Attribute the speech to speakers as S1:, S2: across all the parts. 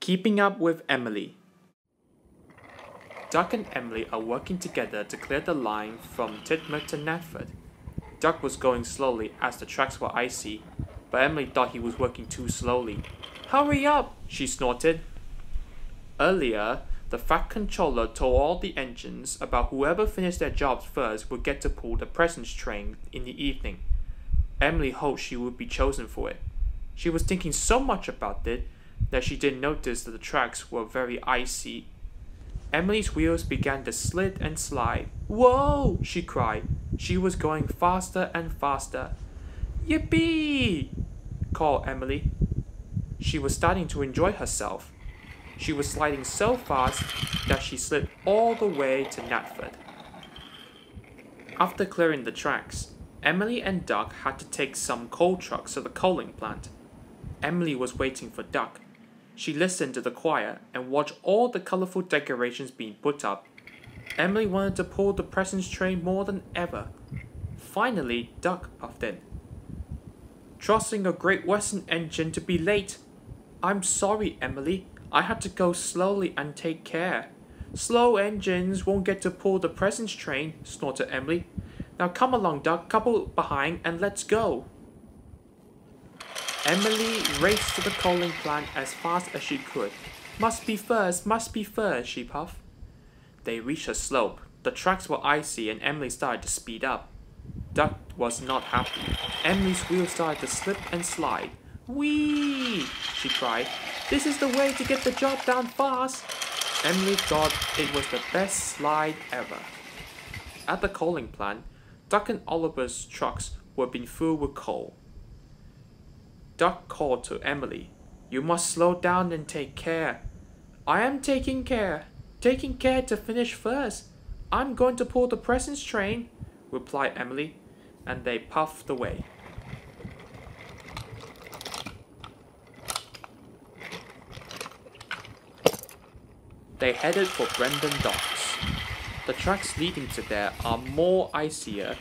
S1: Keeping up with Emily. Duck and Emily are working together to clear the line from Tidmouth to Knapford. Duck was going slowly as the tracks were icy, but Emily thought he was working too slowly. Hurry up, she snorted. Earlier, the Fat Controller told all the engines about whoever finished their jobs first would get to pull the presents train in the evening. Emily hoped she would be chosen for it. She was thinking so much about it that she didn't notice that the tracks were very icy. Emily's wheels began to slid and slide. Whoa! she cried. She was going faster and faster. Yippee! called Emily. She was starting to enjoy herself. She was sliding so fast that she slid all the way to Knapford. After clearing the tracks, Emily and Duck had to take some coal trucks to the coaling plant. Emily was waiting for Duck. She listened to the choir and watched all the colorful decorations being put up. Emily wanted to pull the presents train more than ever. Finally, Duck puffed in. Trusting a Great Western engine to be late. I'm sorry, Emily. I had to go slowly and take care. Slow engines won't get to pull the presents train, snorted Emily. Now come along, Duck, couple behind, and let's go. Emily raced to the coaling plant as fast as she could. Must be first, must be first, she puffed. They reached a slope. The tracks were icy and Emily started to speed up. Duck was not happy. Emily's wheels started to slip and slide. Whee! she cried. This is the way to get the job done fast. Emily thought it was the best slide ever. At the coaling plant, Duck and Oliver's trucks were being filled with coal. Duck called to Emily, You must slow down and take care. I am taking care. Taking care to finish first. I'm going to pull the presents train, replied Emily, and they puffed away. They headed for Brendam Docks. The tracks leading to there are more icier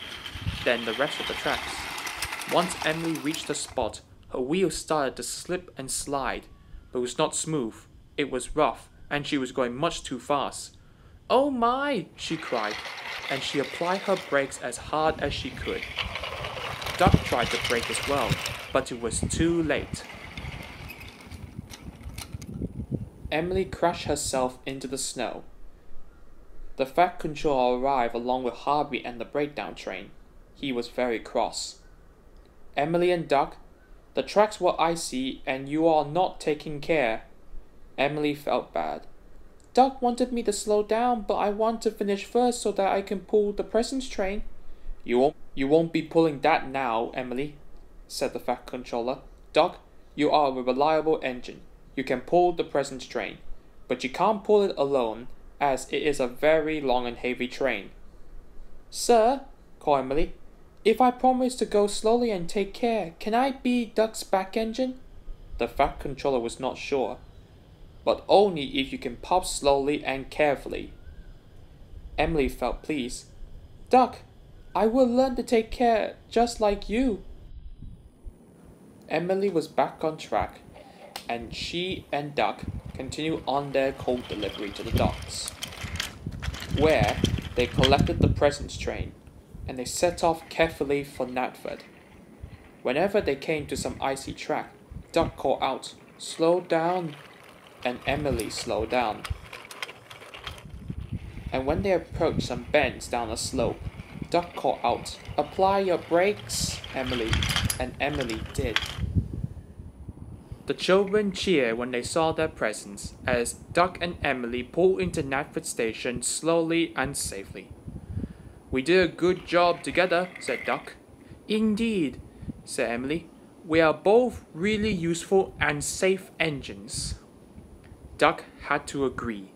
S1: than the rest of the tracks. Once Emily reached the spot, her wheels started to slip and slide, but was not smooth. It was rough, and she was going much too fast. Oh my! she cried, and she applied her brakes as hard as she could. Duck tried to brake as well, but it was too late. Emily crashed herself into the snow. The Fat Controller arrived along with Harvey and the breakdown train. He was very cross. Emily and Duck the tracks were icy and you are not taking care. Emily felt bad. Duck wanted me to slow down, but I want to finish first so that I can pull the presents train. You won't, you won't be pulling that now, Emily, said the Fat Controller. Duck, you are a reliable engine. You can pull the presents train, but you can't pull it alone, as it is a very long and heavy train. Sir, called Emily, if I promise to go slowly and take care, can I be Duck's back engine? The Fat Controller was not sure, but only if you can pop slowly and carefully. Emily felt pleased. Duck, I will learn to take care just like you. Emily was back on track, and she and Duck continued on their coal delivery to the docks, where they collected the presents train and they set off carefully for Knapford. Whenever they came to some icy track, Duck called out, Slow down, and Emily slowed down. And when they approached some bends down a slope, Duck called out, Apply your brakes, Emily, and Emily did. The children cheered when they saw their presents as Duck and Emily pulled into Knapford Station slowly and safely. We do a good job together, said Duck. Indeed, said Emily. We are both really useful and safe engines. Duck had to agree.